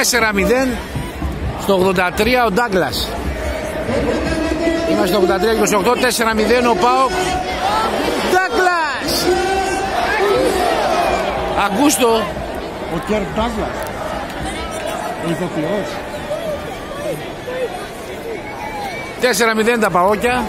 4-0 στο 83 ο Ντάγκλας. Είμαστε στο 83-28, 4-0 ο Πάοκ. Ντάγκλας! Αγκούστο. Ο Κέρ Ντάγκλας. Ο ηθοποιός. 4-0 τα Παόκια.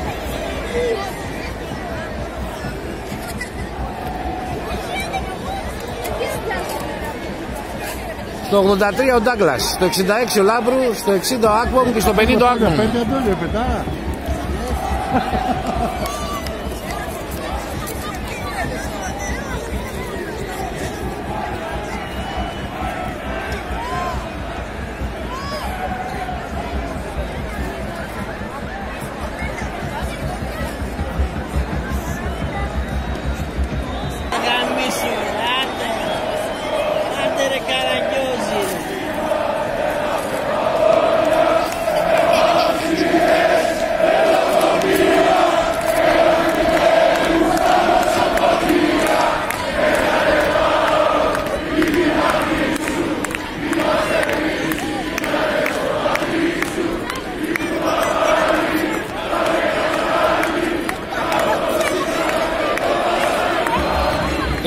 Στο 83 ο Ντάγκλας, στο 66 ο Λάμπρου, στο 60 ο Άκπομ και στο 50 ο Άκπομ.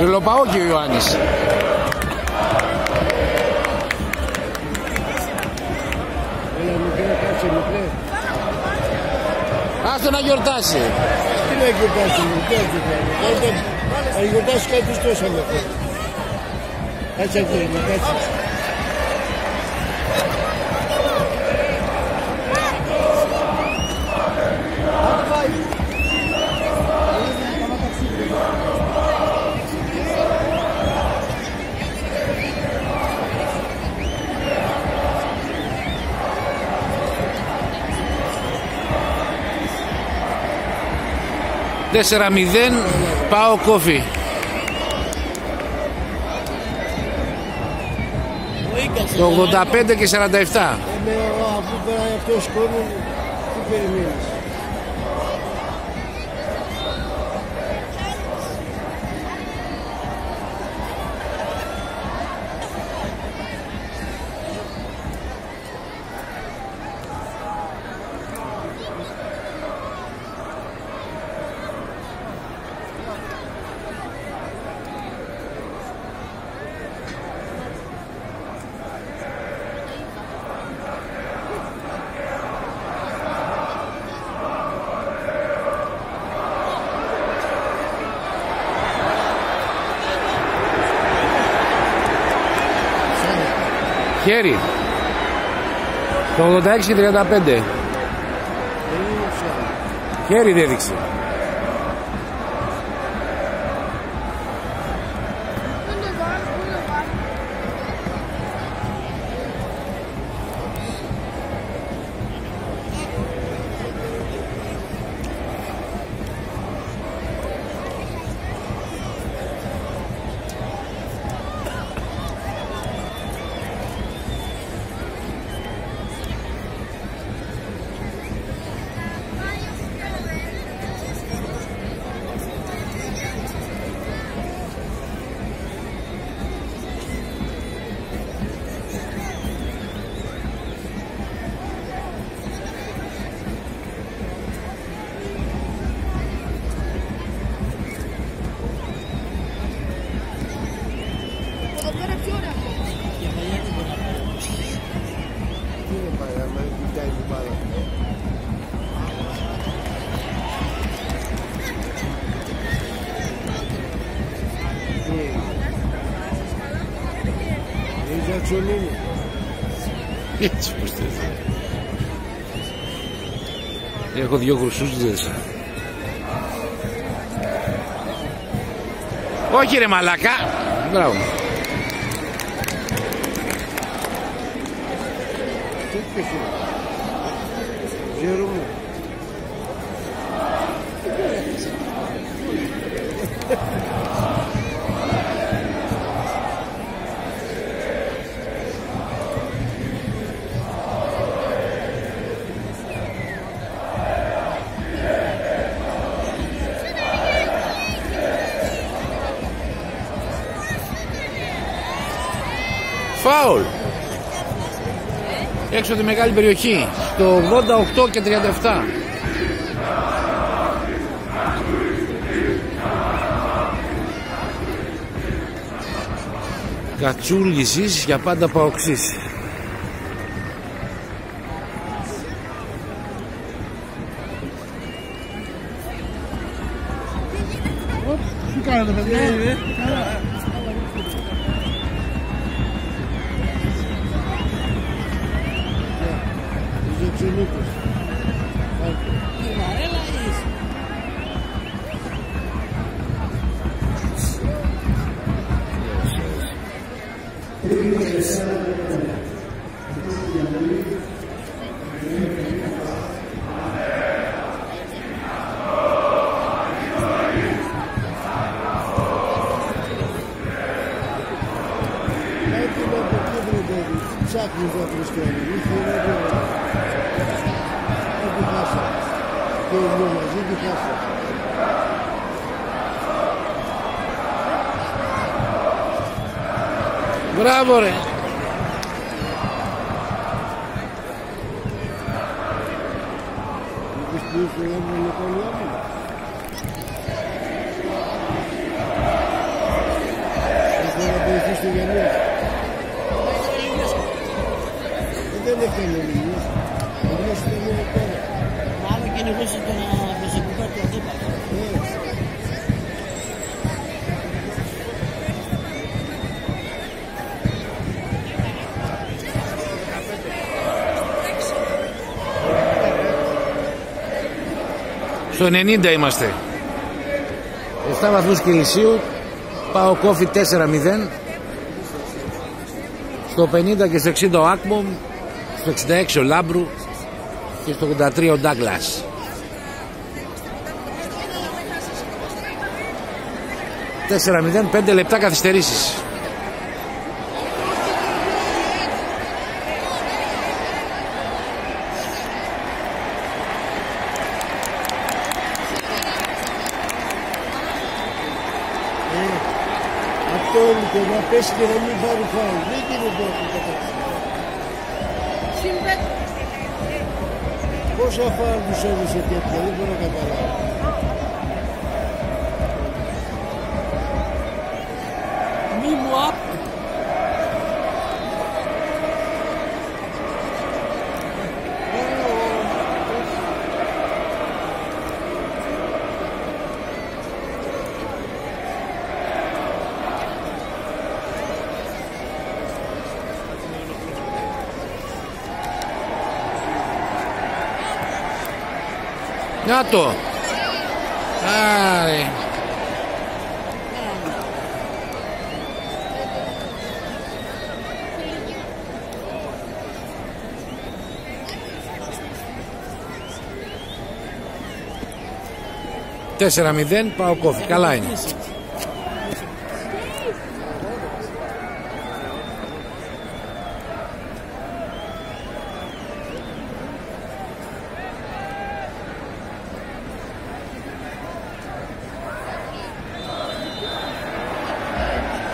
Τρελοπαόκι ο Ιωάννης. Έλα μικρέ, κάτσε μικρέ. Άστο να γιορτάσει. Τι να γιορτάσει, μικρέ, γιορτάσει. Θα γιορτάσει κάτι τόσο με αυτό. Κάτσε εκεί, κάτσε. Τέσσερα 0 πάω κόφι. Ο Ίκας, Το 85 και 47. Λέμε, αφού πέρανε αυτός χρόνος, τι περιμένεις; Χέρι. Το 86 και 35. Δεν είναι ψάρι. Χέρι δεν Είναι Τζαξονίνη. Έτσι πως θες. Έχω δυο χρυσούζιδες. Όχι ρε μαλάκα. Μπράβο. Τι ποιος Φάουλ. έξω από τη μεγάλη περιοχή στο 88 και 37 Κατσούλησης για πάντα παοξής Τι κάνετε παιδιά; Κάτι να από εκεί βρείτε. Ψάχνεις να βρεις το άλλο. Μη χειρότερο. Ό,τι χάσα. Και οι δυο μαζί τι χάσα. Μπράβο ρε Μήπως πεις το ένα με πολύ άμυνα. Θέλω Δεν έκανε λίγο. Αλλιώς δεν είναι τώρα. Μάλλον κυνηγούσε τον α, προσωπικό του αντίπαλο. Στο 90 είμαστε 7 βαθμούς Κελσίου Πάω κόφι 4-0 Στο 50 και στο 60 ο Άκμομ Στο 66 ο Λάμπρου Και στο 83 ο Ντάγκλας 4-0, 5 λεπτά καθυστερήσεις Αυτό είναι και να πέσει και να μην πάρει φάουλ. Δεν γίνεται αυτό το κατάσταση. Πόσα φάουλ τους έδωσε τέτοια, δεν μπορώ να καταλάβω. Να το Άρε Τέσσερα μηδέν πάω κόφι. Καλά είναι. Τι δεις εγώ στον καούτσι του. Αλλά είναι μπροστά του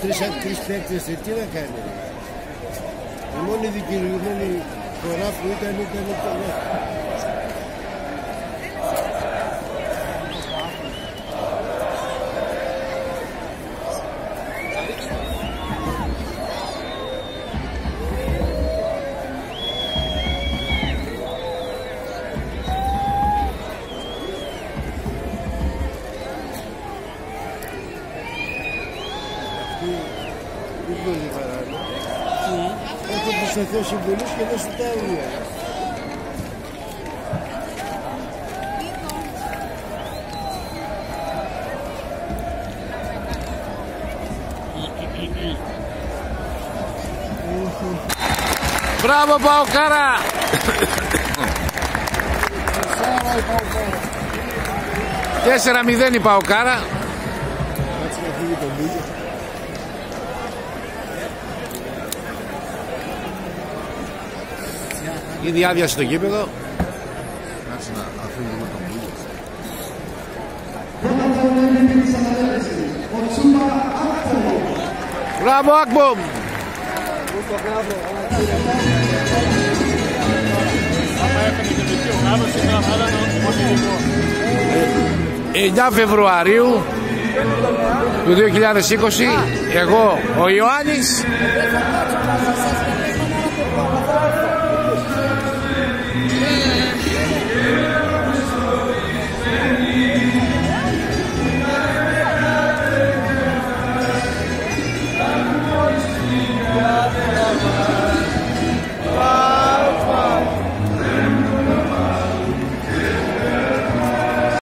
τρεις, τρεις παίκτες, ε, τι να κάνει. ρε. Η μόνη δικαιολογημένη φορά που ήταν ήταν το λάθος. Τι βγάζει παράλληλα. Έχω προσταθώ συμβολής και δεν σουτάρουν. οι άλλοι. Μπράβο Παοκάρα! Τέσσερα μηδέν η Παοκάρα. Κάτσε να φύγει το Ήδη άδεια στο γήπεδο. Κάτσε να αφήνουμε τον πούλο. Μπράβο Ακμπομ! «9 Φεβρουαρίου του 2020 εγώ ο Ιωάννης